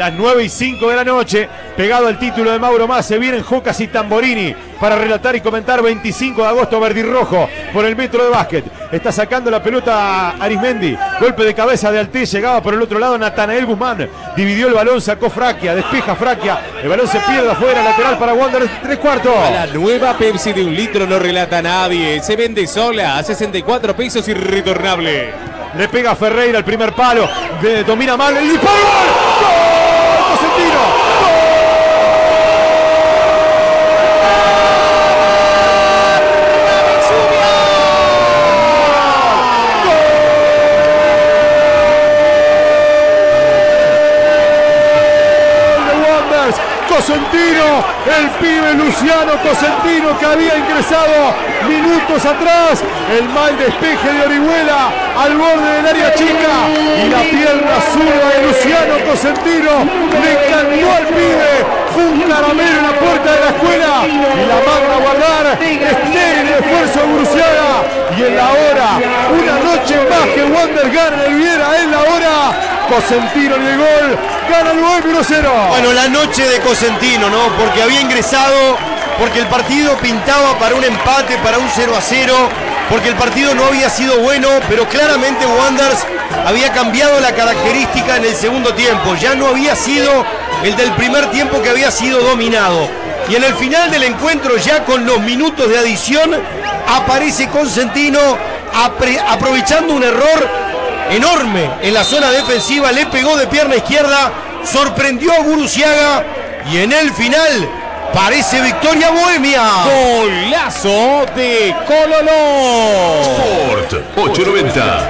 las 9 y 5 de la noche, pegado al título de Mauro Mase, vienen Jocas y Tamborini para relatar y comentar 25 de agosto Rojo por el metro de básquet. Está sacando la pelota Arismendi, golpe de cabeza de Alté, llegaba por el otro lado Natanael Guzmán, dividió el balón, sacó Fraquia, despeja Fraquia, el balón se pierde afuera, lateral para Wander, tres cuartos. la nueva Pepsi de un litro no relata nadie, se vende sola a 64 pesos y retornable. Le pega Ferreira el primer palo, domina mal el disparo. Cosentino, el pibe Luciano Cosentino que había ingresado minutos atrás, el mal despeje de Orihuela al borde del área chica y la pierna zurda de Luciano Cosentino le cantó al pibe, fue un caramelo en la puerta de la escuela y la manda a guardar, estéril el esfuerzo de Bruciaga y en la hora, una noche más que Wander gana Viera, en la hora Cosentino en el gol, gol 0 Bueno, la noche de Cosentino, ¿no? Porque había ingresado, porque el partido pintaba para un empate, para un 0 a 0, porque el partido no había sido bueno, pero claramente Wanders había cambiado la característica en el segundo tiempo. Ya no había sido el del primer tiempo que había sido dominado. Y en el final del encuentro, ya con los minutos de adición, aparece Cosentino aprovechando un error enorme en la zona defensiva, le pegó de pierna izquierda, sorprendió a Guruciaga y en el final parece victoria bohemia. Golazo de Cololó. Sport 890.